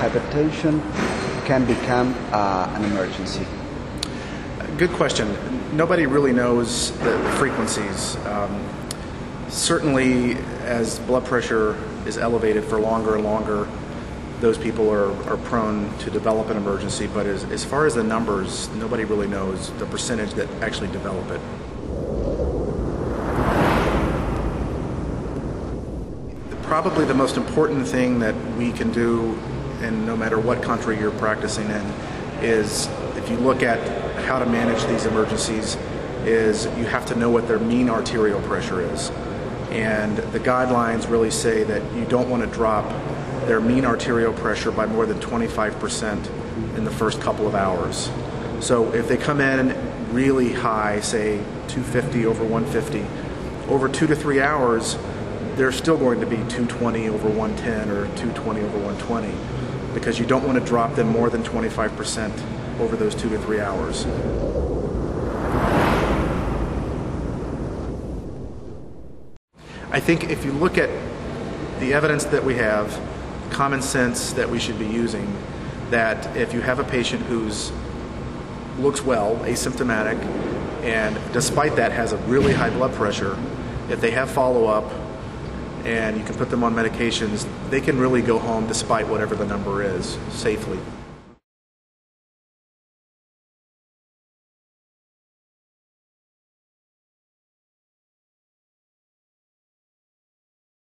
palpitation can become uh, an emergency? Good question. Nobody really knows the frequencies. Um, certainly, as blood pressure is elevated for longer and longer, those people are, are prone to develop an emergency. But as, as far as the numbers, nobody really knows the percentage that actually develop it. Probably the most important thing that we can do, and no matter what country you're practicing in, is if you look at how to manage these emergencies, is you have to know what their mean arterial pressure is. And the guidelines really say that you don't want to drop their mean arterial pressure by more than 25% in the first couple of hours. So if they come in really high, say 250 over 150, over two to three hours, they're still going to be 220 over 110 or 220 over 120 because you don't want to drop them more than 25% over those two to three hours. I think if you look at the evidence that we have, common sense that we should be using, that if you have a patient who's looks well, asymptomatic, and despite that has a really high blood pressure, if they have follow up and you can put them on medications, they can really go home despite whatever the number is safely.